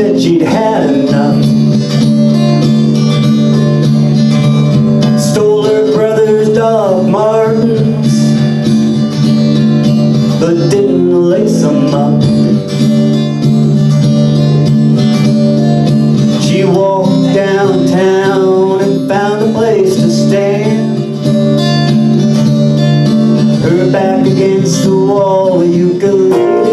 said she'd had enough. Stole her brother's Doc Martens But didn't lace him up. She walked downtown and found a place to stand. Her back against the wall, you could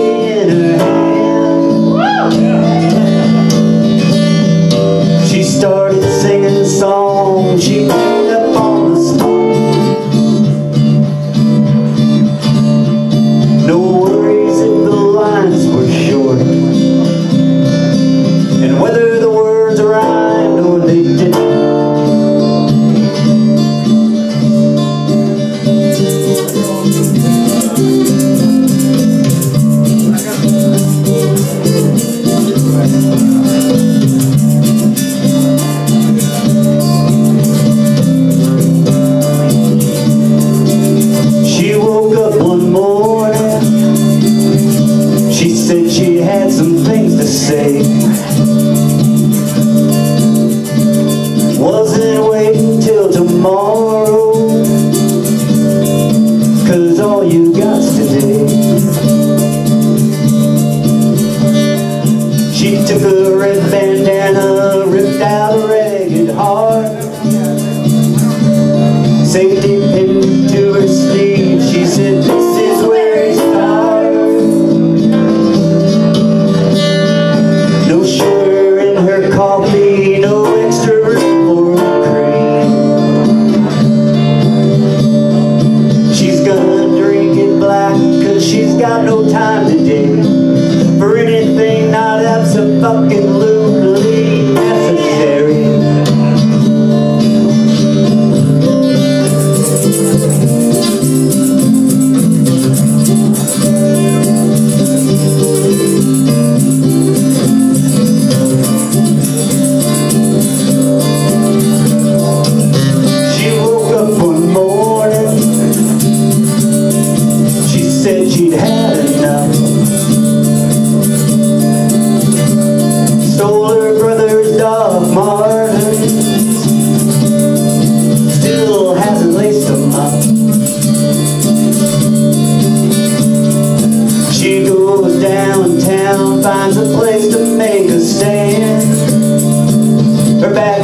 she had some things to say. Wasn't waiting till tomorrow? Cause all you got's today. She took a red bandana Ripped out a ragged heart. Safety no time today. town finds a place to make a stand. Her back